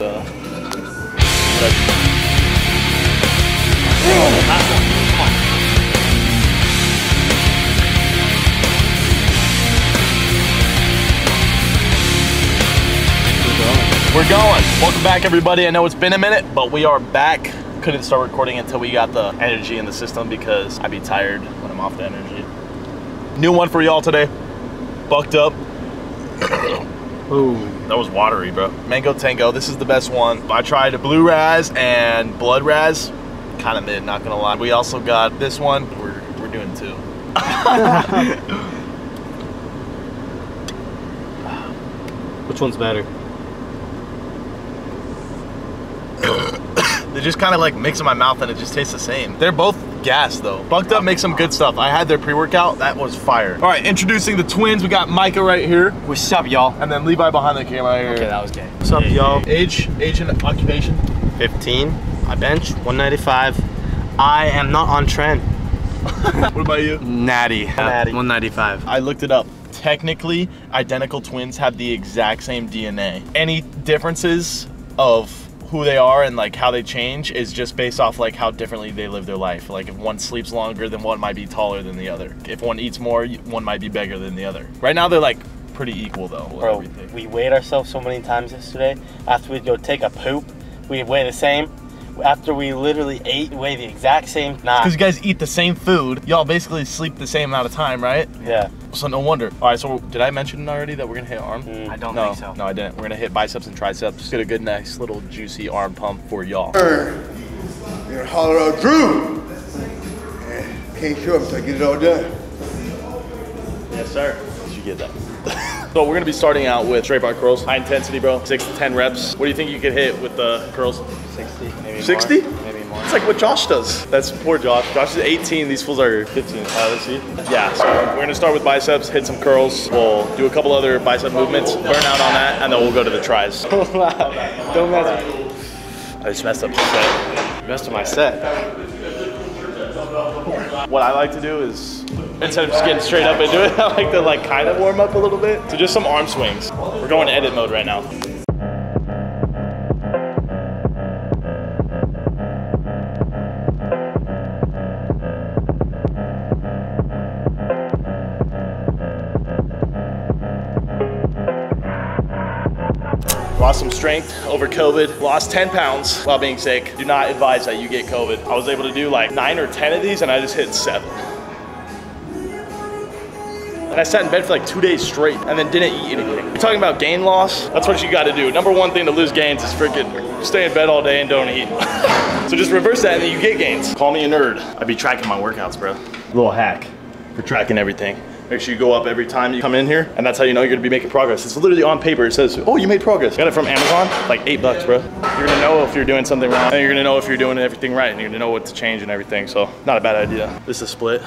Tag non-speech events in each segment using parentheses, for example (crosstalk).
We're going. Welcome back, everybody. I know it's been a minute, but we are back. Couldn't start recording until we got the energy in the system because I'd be tired when I'm off the energy. New one for y'all today. Bucked up. Ooh. That was watery, bro. Mango Tango, this is the best one. I tried a Blue Raz and Blood Raz. Kind of mid, not gonna lie. We also got this one. We're, we're doing two. (laughs) Which one's better? (coughs) They just kind of like mix in my mouth and it just tastes the same. They're both gas though. Bucked Up makes some good stuff. I had their pre-workout. That was fire. All right, introducing the twins. We got Micah right here. What's up, y'all? And then Levi behind the camera here. Okay, that was gay. What's up, y'all? Age, age and occupation. 15. I bench 195. I am not on tren. (laughs) What about you? Natty. Natty. 195. I looked it up. Technically, identical twins have the exact same DNA. Any differences of who they are and like how they change is just based off like how differently they live their life. Like if one sleeps longer, then one might be taller than the other. If one eats more, one might be bigger than the other. Right now, they're like pretty equal though. with Bro, everything. we weighed ourselves so many times yesterday. After we'd go take a poop, we'd weigh the same. After we literally ate, weigh the exact same. Nah. Because you guys eat the same food, y'all basically sleep the same amount of time, right? Yeah. So no wonder. All right, so did I mention already that we're gonna hit arm? Mm. I don't no, think so. No, I didn't. We're gonna hit biceps and triceps. Get a good, nice little juicy arm pump for y'all. You're gonna holler out Drew. And can't show up until I get it all done. Yes, sir. Did you get that? (laughs) so we're gonna be starting out with straight bar curls, high intensity, bro. Six to ten reps. What do you think you could hit with the curls? 60, maybe 60? more. It's like what Josh does. That's poor Josh. Josh is 18. These fools are 15. Uh, let's see. Yeah. So we're gonna start with biceps, hit some curls. We'll do a couple other bicep movements, burn out on that, and then we'll go to the tries. (laughs) Don't mess. up. I just messed up the set. Messed up my set. What I like to do is instead of just getting straight up into it, (laughs) I like to like kind of warm up a little bit. So just some arm swings. We're going to edit mode right now. Lost some strength over COVID. Lost 10 pounds while being sick. Do not advise that you get COVID. I was able to do like nine or 10 of these and I just hit seven. And I sat in bed for like two days straight and then didn't eat anything. You're talking about gain loss? That's what you gotta do. Number one thing to lose gains is freaking stay in bed all day and don't eat. (laughs) so just reverse that and then you get gains. Call me a nerd. I'd be tracking my workouts, bro. Little hack for tracking everything. Make sure you go up every time you come in here, and that's how you know you're gonna be making progress. It's literally on paper. It says, oh, you made progress. Got it from Amazon, like eight bucks, bro. You're gonna know if you're doing something wrong, and you're gonna know if you're doing everything right, and you're gonna know what to change and everything. So, not a bad idea. This is a split.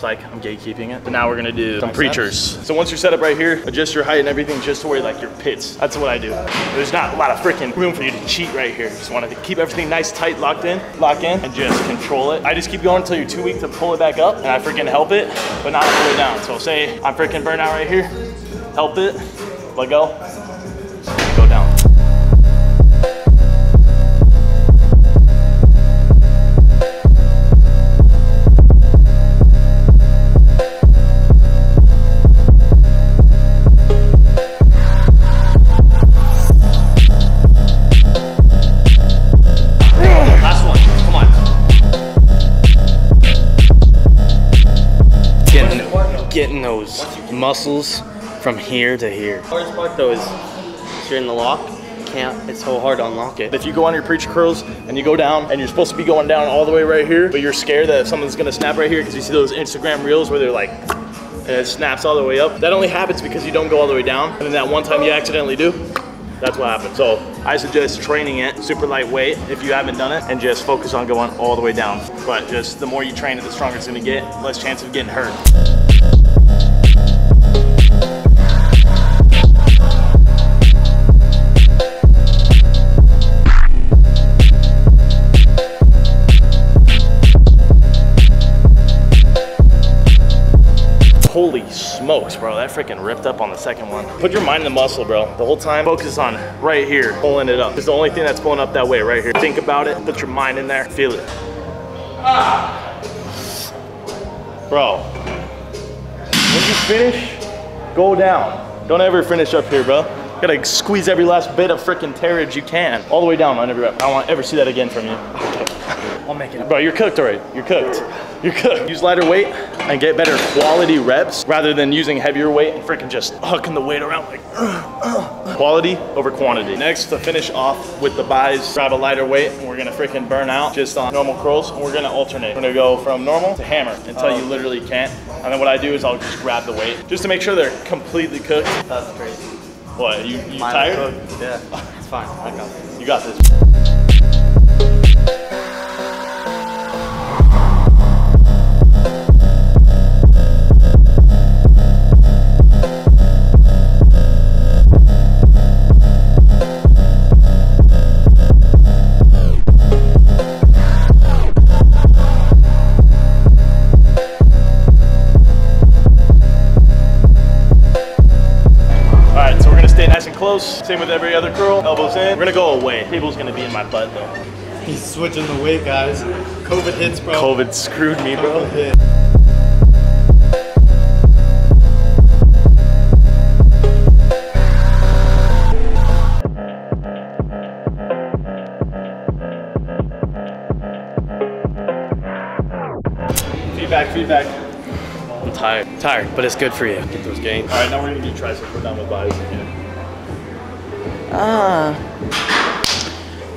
It's like I'm gatekeeping it. So now we're gonna do some preachers. So once you're set up right here, adjust your height and everything just to where like your pits. That's what I do. There's not a lot of freaking room for you to cheat right here. Just want to keep everything nice, tight, locked in, lock in, and just control it. I just keep going until you're too weak to pull it back up, and I freaking help it, but not pull it down. So say I'm freaking burnt out right here, help it, let go, go down. Muscles from here to here. The Hardest part though is you're in the lock, can't. It's so hard to unlock it. If you go on your preacher curls and you go down and you're supposed to be going down all the way right here, but you're scared that someone's gonna snap right here because you see those Instagram reels where they're like, and it snaps all the way up. That only happens because you don't go all the way down. And then that one time you accidentally do, that's what happens. So I suggest training it super lightweight if you haven't done it and just focus on going all the way down. But just the more you train it, the stronger it's gonna get, less chance of getting hurt. Freaking ripped up on the second one. Put your mind in the muscle, bro. The whole time, focus on right here, pulling it up. It's the only thing that's pulling up that way, right here. Think about it, put your mind in there, feel it. Bro, when you finish, go down. Don't ever finish up here, bro. Gotta squeeze every last bit of freaking terrage you can. All the way down on every rep. I don't want to ever see that again from you. I'll make it. Bro, you're cooked already. You're cooked. You're cooked. Use lighter weight and get better quality reps rather than using heavier weight and freaking just hucking the weight around like quality over quantity. Next, to finish off with the buys, grab a lighter weight and we're gonna freaking burn out just on normal curls and we're gonna alternate. We're gonna go from normal to hammer until you uh-huh. literally can't. And then what I do is I'll just grab the weight just to make sure they're completely cooked. That's crazy. What, you, you Mine tired? are cooked. Yeah, it's fine. I got this. You got this. Nice and close. Same with every other curl. Elbows in. We're gonna go away. Table's gonna be in my butt though. He's switching the weight, guys. COVID hits, bro. COVID screwed me, bro. Feedback, feedback. I'm tired. Tired, but it's good for you. Get those gains. All right, now we're gonna do triceps. We're done with buys again.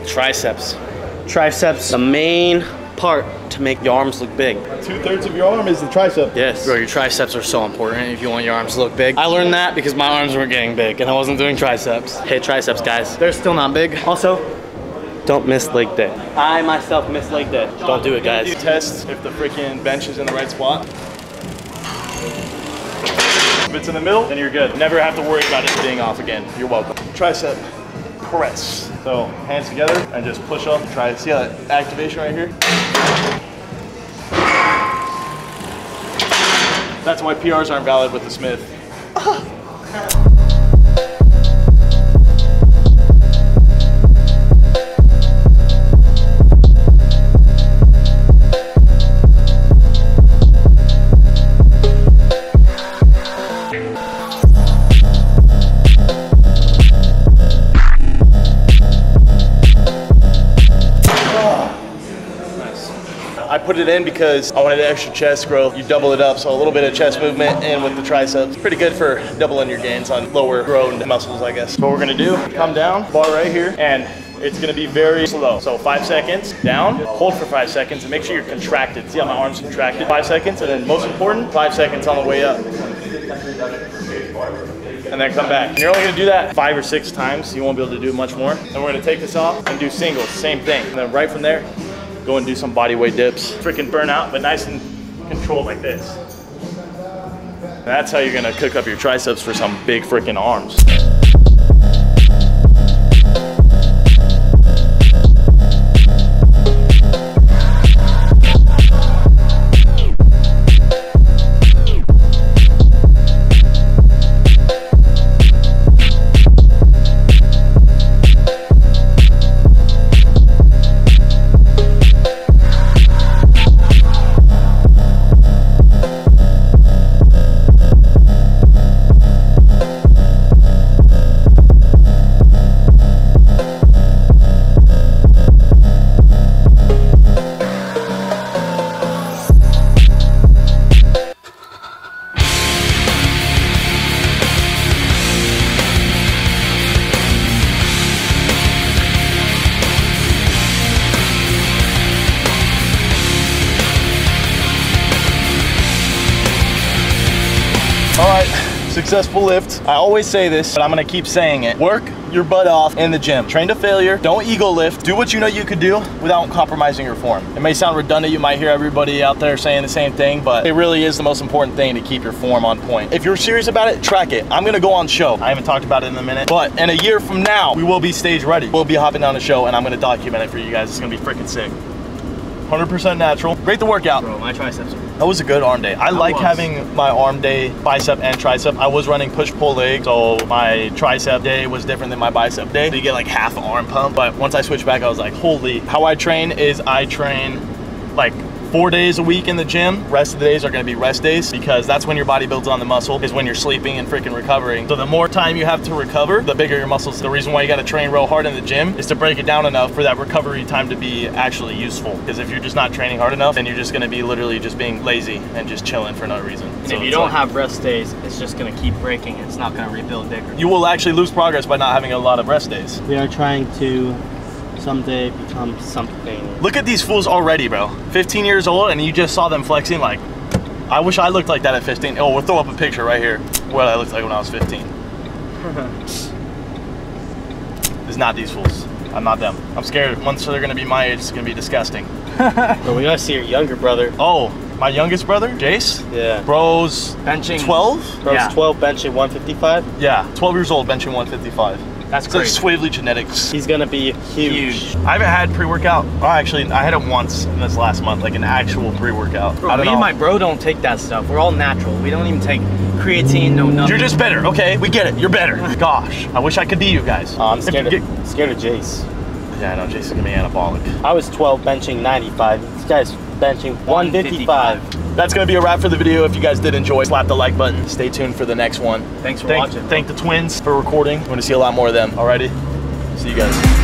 Triceps. Triceps. The main part to make your arms look big. Two thirds of your arm is the tricep. Yes. Bro, your triceps are so important if you want your arms to look big. I learned that because my arms weren't getting big and I wasn't doing triceps. Hey, triceps, guys. They're still not big. Also, don't miss leg day. I myself miss leg day. Don't do it, guys. You test if the freaking bench is in the right spot. If it's in the middle, then you're good. Never have to worry about it being off again. You're welcome. Tricep press. So hands together and just push up. Try to see that activation right here. That's why PRs aren't valid with the Smith. Ah. Put it in because I wanted extra chest growth. You double it up, so a little bit of chest movement and with the triceps. Pretty good for doubling your gains on lower grown muscles, I guess. What we're gonna do, come down, bar right here, and it's gonna be very slow. So five seconds, down, hold for five seconds, and make sure you're contracted. See how my arm's contracted? Five seconds, and then most important, five seconds on the way up. And then come back. And you're only gonna do that five or six times. You won't be able to do much more. And we're gonna take this off and do singles, same thing. And then right from there, go and do some body weight dips. Freaking burn out, but nice and controlled like this. That's how you're gonna cook up your triceps for some big freaking arms. Successful lift. I always say this, but I'm gonna keep saying it. Work your butt off in the gym. Train to failure. Don't ego lift. Do what you know you could do without compromising your form. It may sound redundant. You might hear everybody out there saying the same thing, but it really is the most important thing to keep your form on point. If you're serious about it, track it. I'm gonna go on show. I haven't talked about it in a minute, but in a year from now, we will be stage ready. We'll be hopping on a show and I'm gonna document it for you guys. It's gonna be freaking sick. 100% natural. Great the workout. Bro, my triceps. That was a good arm day. I like was. having my arm day, bicep and tricep. I was running push pull leg, so my tricep day was different than my bicep day. So you get like half arm pump. But once I switched back, I was like, holy. How I train is I train like four days a week in the gym. Rest of the days are gonna be rest days because that's when your body builds on the muscle, is when you're sleeping and freaking recovering. So the more time you have to recover, the bigger your muscles. The reason why you gotta train real hard in the gym is to break it down enough for that recovery time to be actually useful. Because if you're just not training hard enough, then you're just gonna be literally just being lazy and just chilling for no reason. And So if you don't like- have rest days, it's just gonna keep breaking. It's not gonna rebuild bigger. you will actually lose progress by not having a lot of rest days. We are trying to someday become something. Look at these fools already, bro. 15 years old, and you just saw them flexing. Like, I wish I looked like that at 15. Oh, we'll throw up a picture right here. What I looked like when I was 15. (laughs) it's not these fools. I'm not them. I'm scared. Once they're gonna be my age, it's gonna be disgusting. (laughs) But we gotta see your younger brother. Oh, my youngest brother, Jace. Yeah. Bro's Benching 12. Bro's Yeah. 12 benching 155. Yeah, 12 years old, benching 155. That's It's like crazy. Swavely genetics. He's gonna be huge. Huge. I haven't had pre-workout. Oh, actually, I had it once in this last month, like an actual pre-workout. Bro, I don't me know. and my bro don't take that stuff. We're all natural. We don't even take creatine, no nothing. You're just better, okay? We get it. You're better. (laughs) Gosh, I wish I could be you guys. Oh, I'm scared you of, get- scared of Jace. yeah, I know. Jason's gonna be anabolic. I was 12 benching 95. This guy's benching 155. That's gonna be a wrap for the video. If you guys did enjoy, slap the like button. Stay tuned for the next one. Thanks for thank, watching. Thank the twins for recording. We're gonna see a lot more of them. Alrighty. See you guys.